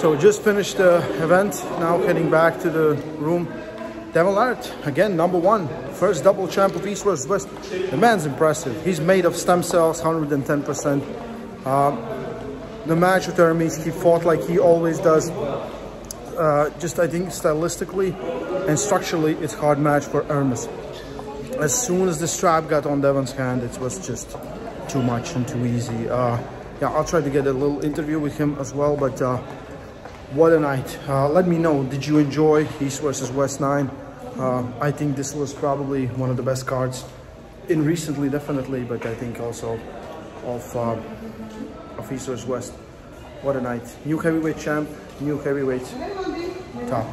So just finished the event, now heading back to the room. Devon Larratt, again, number one, first double champ of East versus West. The man's impressive. He's made of stem cells, 110%. Uh, the match with Hermes, he fought like he always does. Uh, just, I think, stylistically and structurally, it's hard match for Hermes. As soon as the strap got on Devon's hand, it was just too much and too easy. Uh, yeah, I'll try to get a little interview with him as well, but uh, what a night. Uh, let me know, did you enjoy East versus West 9? Uh, I think this was probably one of the best cards in recently, definitely, but I think also of, uh, of East versus West. What a night. New heavyweight champ, new heavyweight top.